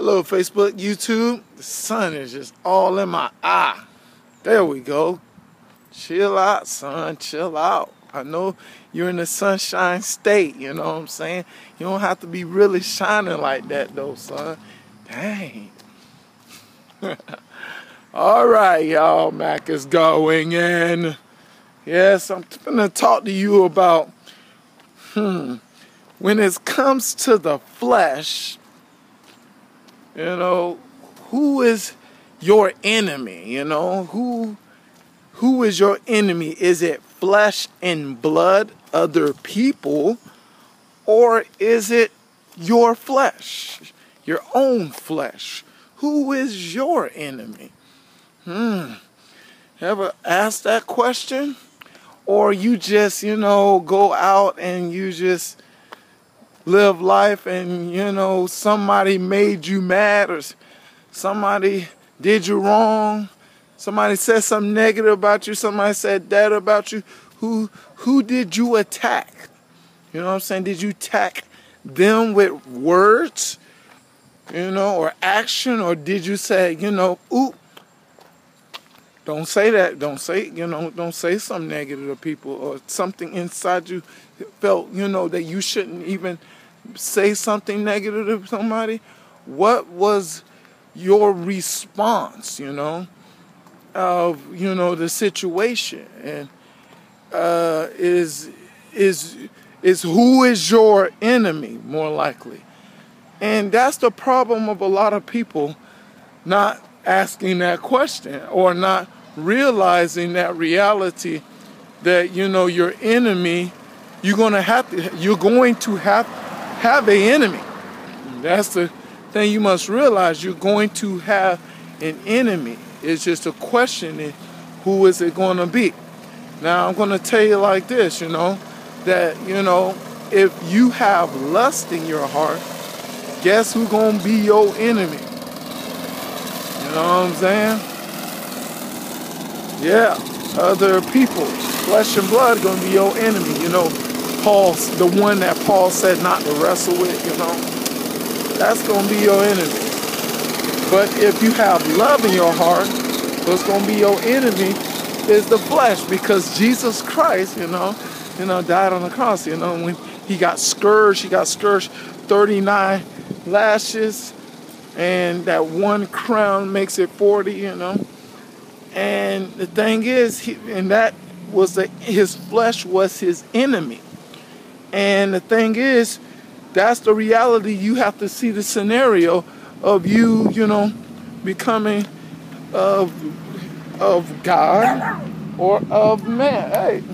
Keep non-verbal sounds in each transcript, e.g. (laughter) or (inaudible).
Hello, Facebook, YouTube. The sun is just all in my eye. There we go. Chill out, son. Chill out. I know you're in the sunshine state, you know what I'm saying? You don't have to be really shining like that, though, son. Dang. (laughs) all right, y'all. Mack is going in. Yes, I'm going to talk to you about, hmm, when it comes to the flesh, you know, who is your enemy? You know, who who is your enemy? Is it flesh and blood, other people, or is it your flesh, your own flesh? Who is your enemy? Hmm. Ever ask that question? Or you just, you know, go out and you just live life and you know somebody made you mad or somebody did you wrong. Somebody said something negative about you. Somebody said that about you. Who who did you attack? You know what i'm saying? Did you attack them with words you know or action? Or did you say you know oop don't say that. Don't say you know don't say something negative to people or something inside you felt you know that you shouldn't even say something negative to somebody, what was your response, you know, of you know the situation, and uh, is is is who is your enemy more likely, and that's the problem of a lot of people not asking that question or not realizing that reality that you know your enemy you're going to have to you're going to have have an enemy. That's the thing you must realize. You're going to have an enemy. It's just a question of who is it going to be. Now I'm going to tell you like this, you know, that you know, if you have lust in your heart, guess who's going to be your enemy? You know what I'm saying? Yeah, other people, flesh and blood, to be your enemy. You know, Paul, the one that Paul said not to wrestle with, you know, that's to be your enemy. But if you have love in your heart, what's to be your enemy is the flesh because Jesus Christ, you know, you know, died on the cross, you know, when he got scourged, he got scourged 39 lashes and that one crown makes it 40, you know. And the thing is, he, and that was the, his flesh was his enemy. And the thing is, that's the reality. You have to see the scenario of you, you know, becoming of of God or of man. Hey,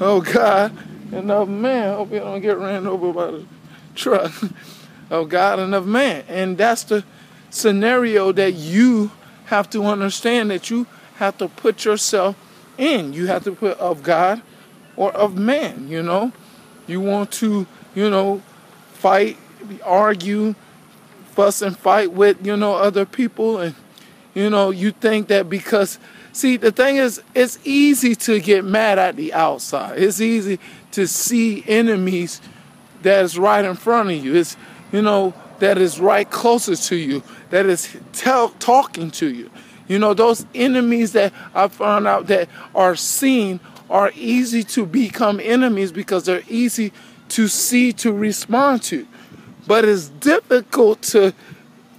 oh God and of man. Hope you don't get ran over by the truck. (laughs) of God and of man. And that's the scenario that you have to understand that you have to put yourself in. You have to put of God or of man, you know. You want to, you know, fight, argue, fuss and fight with, you know, other people. And, you know, you think that because, see, the thing is, it's easy to get mad at the outside. It's easy to see enemies that is right in front of you. It's, you know, that is right closer to you, that is tell, talking to you. You know, those enemies that I found out that are seen are easy to become enemies because they're easy to see to respond to. But it's difficult to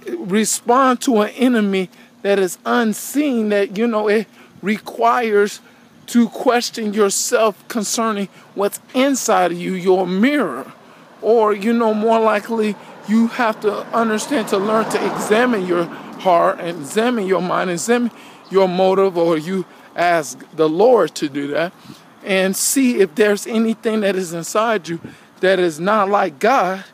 respond to an enemy that is unseen, that, you know, it requires to question yourself concerning what's inside of you, your mirror. Or, you know, more likely, you have to understand to learn to examine your heart and examine your mind, and examine your motive, or you ask the Lord to do that and see if there's anything that is inside you that is not like God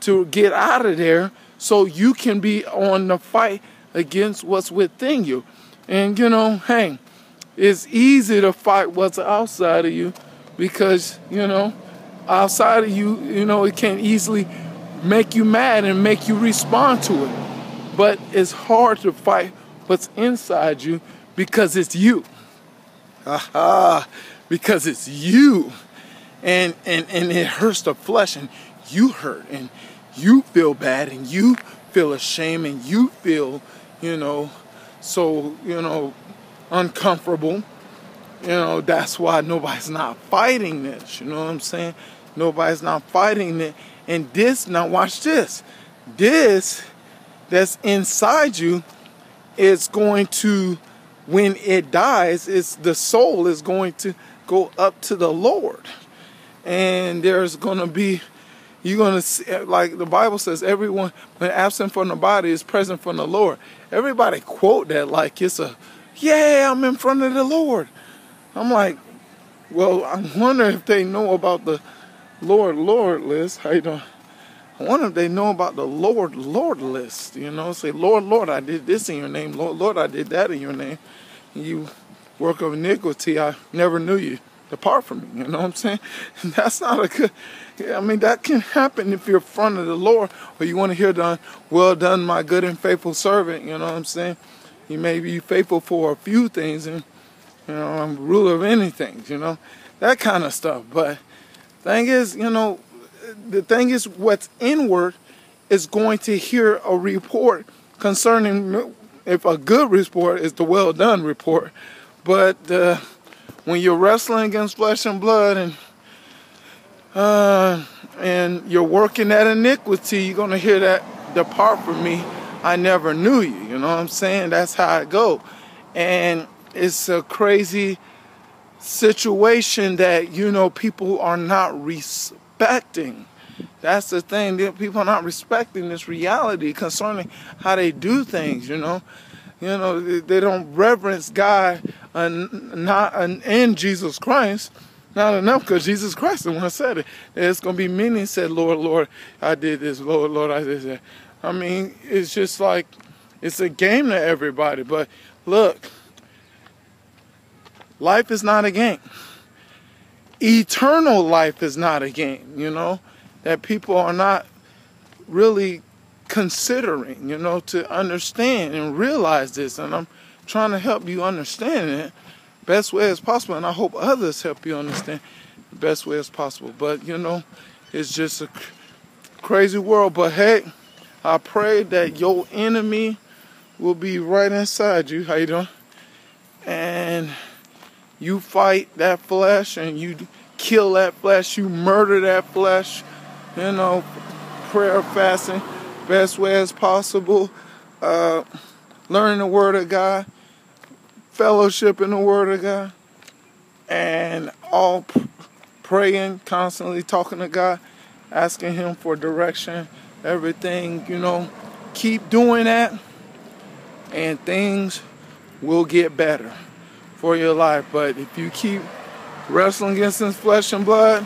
to get out of there so you can be on the fight against what's within you. And you know, hey, it's easy to fight what's outside of you because, you know, outside of you, you know, it can easily make you mad and make you respond to it. But it's hard to fight what's inside you because it's you. Aha, because it's you. And, and, and it hurts the flesh and you hurt and you feel bad and you feel ashamed and you feel, you know, so, you know, uncomfortable. You know, that's why nobody's not fighting this. You know what I'm saying? Nobody's not fighting it. And this, now watch this. This that's inside you is going to, when it dies, it's the soul is going to go up to the Lord. And there's going to be you're going to see, like the Bible says, everyone, when absent from the body, is present from the Lord. Everybody quote that like it's a, yeah, I'm in front of the Lord. I'm like, well, I wonder if they know about the Lord, Lord list. How you doing? I wonder if they know about the Lord, Lord list. You know, say, Lord, Lord, I did this in your name. Lord, Lord, I did that in your name. You work of iniquity, I never knew you depart from me. You know what I'm saying? (laughs) That's not a good. I mean, that can happen if you're in front of the Lord, or you want to hear done. Well done, my good and faithful servant. You know what I'm saying? You may be faithful for a few things, and you know I'm ruler of anything. You know that kind of stuff. But thing is, you know, the thing is, what's inward is going to hear a report concerning if a good report is the well done report, but. Uh, when you're wrestling against flesh and blood and uh, and you're working at iniquity, you're gonna hear that depart from me. I never knew you. You know what I'm saying? That's how I go. And it's a crazy situation that you know people are not respecting. That's the thing. that People are not respecting this reality concerning how they do things. You know, you know they don't reverence God and not in Jesus Christ. Not enough because Jesus Christ the one said it. Going to be many said, Lord, Lord, I did this. Lord, Lord, I did that. I mean, it's just like, it's a game to everybody. But look, life is not a game. Eternal life is not a game, you know, that people are not really considering, you know, to understand and realize this. And I'm trying to help you understand it best way as possible, and I hope others help you understand the best way as possible. But you know, it's just a crazy world. But hey, I pray that your enemy will be right inside you. How you doing? And you fight that flesh, and you kill that flesh. You murder that flesh. You know, prayer, fasting, best way as possible. Uh, learning the Word of God fellowship in the Word of God, and all praying, constantly talking to God, asking Him for direction, everything, you know, keep doing that, and things will get better for your life. But if you keep wrestling against this flesh and blood,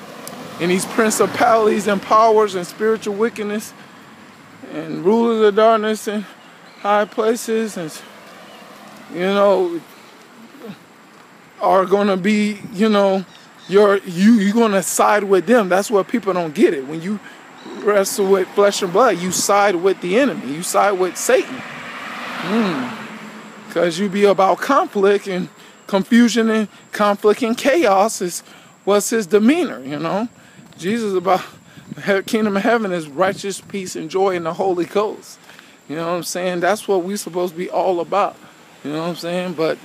and these principalities and powers and spiritual wickedness, and rulers of darkness in high places, and you know, are to be, you know, you're you you're to side with them. That's what people don't get it. When you wrestle with flesh and blood, you side with the enemy. You side with Satan. Hmm. you be about conflict and confusion and conflict and chaos is what's his demeanor, you know. Jesus about the kingdom of heaven is righteous peace and joy in the Holy Ghost. You know what I'm saying? That's what we're supposed to be all about. You know what I'm saying? But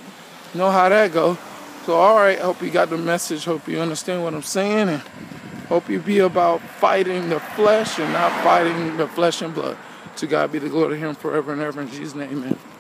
you know how that go. So, all right, hope you got the message. Hope you understand what I'm saying. And hope you be about fighting the flesh and not fighting the flesh and blood. To God be the glory to Him forever and ever. In Jesus' name, amen.